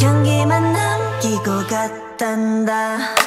향기만 남기고 갔단다.